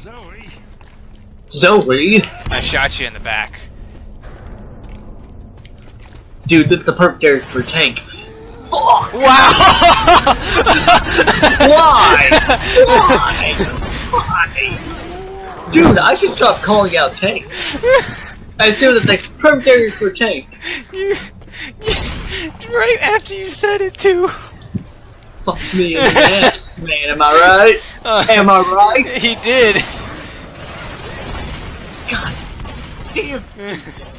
Zoe. Zoe? I shot you in the back. Dude, this is the perfect area for a tank. Fuck! Wow! Why? Why? Why? Dude, I should stop calling out tanks. As soon as it's like, perfect area for a tank. you, you, right after you said it too. Fuck me in the ass, man, am I right? Uh, Am I right? he did. God damn.